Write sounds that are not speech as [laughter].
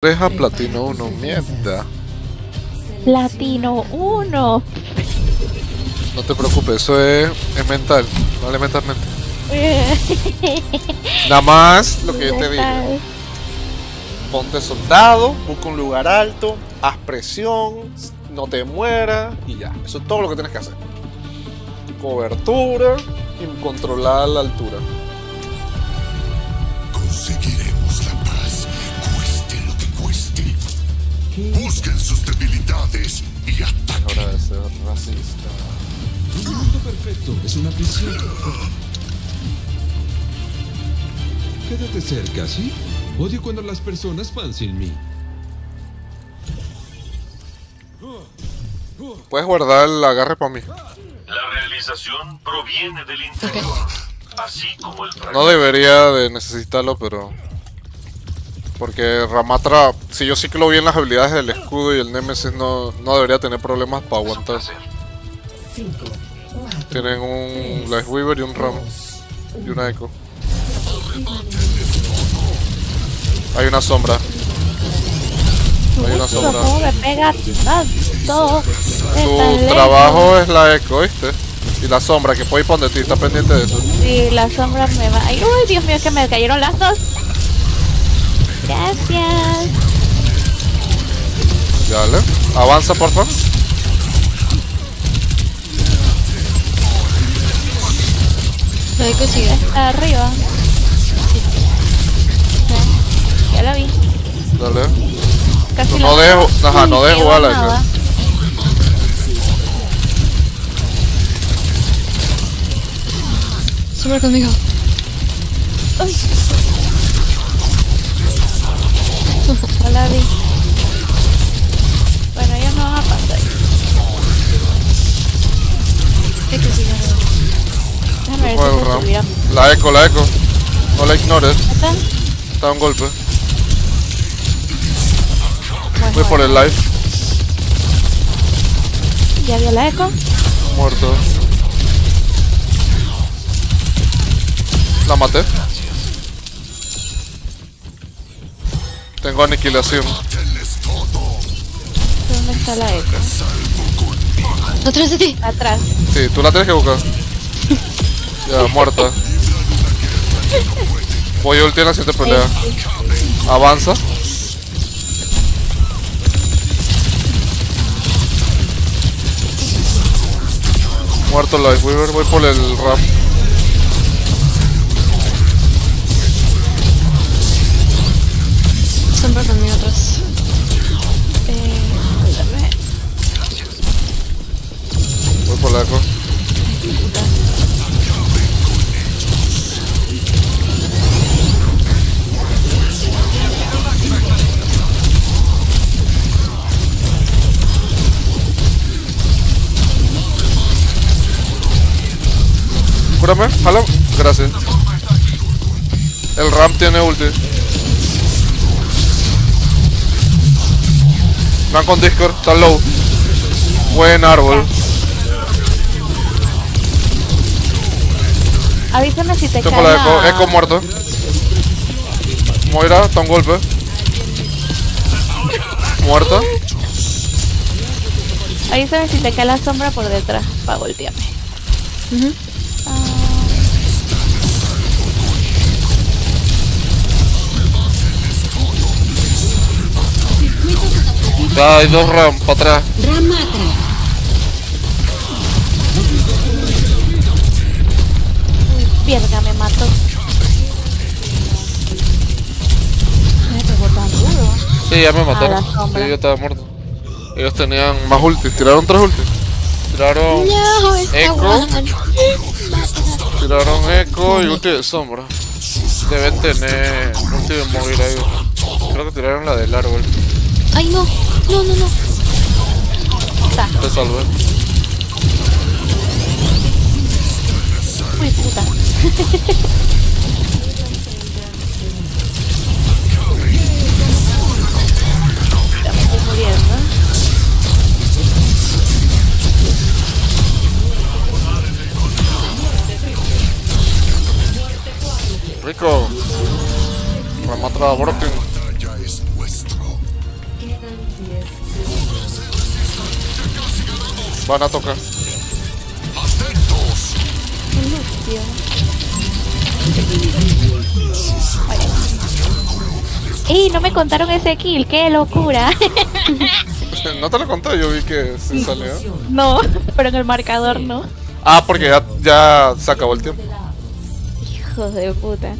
Deja platino 1, mierda. Platino 1. No te preocupes, eso es, es mental, no le metas mente. [laughs] Nada más lo que yo te digo. Ponte soldado, busca un lugar alto, haz presión, no te mueras y ya. Eso es todo lo que tienes que hacer. Cobertura y controlar la altura. Conseguiremos Busquen sus debilidades y ataquen. Ahora de ser racista. Un mundo perfecto es una prisión. Quédate cerca, ¿sí? Odio cuando las personas van sin mí. Puedes guardar el agarre para mí. La realización proviene del interior, así como el No debería de necesitarlo, pero... Porque Ramatra, si yo sí que lo vi en las habilidades del escudo y el Nemesis, no, no debería tener problemas para aguantar. Tienen un Weaver y un Ram. Y una Echo. Hay una sombra. Hay una sombra. ¿Cómo me pega tanto? Tu trabajo es la Echo, ¿viste? Y la sombra, que puede ir por donde ti, está pendiente de eso. Sí, la sombra me va. Ay, uy, Dios mío, que me cayeron las dos. Gracias. Dale. Avanza, por favor. La Echo sigue. Arriba. Ya la vi. Dale. Casi No dejo, ajá, no dejo qué a la mamada. Sombra conmigo. No la vi. Bueno, ellos no van a pasar. Es que sigue arriba. Déjame ver si se. La Echo, la Echo. No la ignores. ¿Están? Está un golpe. Bueno, Voy por el live. ¿Ya vio la eco? Muerto. La maté. Tengo aniquilación. ¿Dónde está la eco? Atrás de ti. Atrás. Sí, tú la tienes que buscar. [laughs] Ya, muerta. Voy a ulti en la siguiente pelea. Avanza. Muerto el Lifeweaver, voy por el Ram. Voy por la Echo. Cúrame, jala. Gracias. El Ram tiene ulti. Van con Discord, está low. Buen árbol. Avísame si te por la Echo, la... Echo muerto. Moira, está un golpe. Muerta. Avísame si te cae la sombra por detrás para voltearme. Ah, Ya hay dos Ram para atrás. Verga, me mató. Me pegó tan duro. Sí, ya me mataron. Sí, yo estaba muerto. Ellos tenían más ultis. Tiraron tres ultis. Tiraron No, guan. Tiraron Echo y ulti de sombra. Deben tener ulti de móvil ahí. Creo que tiraron la del árbol. Ay, no. No, no, no. Te salvé. Ya me. Rico. Ramatra Broken. Van a tocar. ¡Y no me contaron ese kill! ¡Qué locura! no te lo conté, yo vi que sí salió. no, pero en el marcador no. Ah, porque ya, ya se acabó el tiempo. Hijos de puta.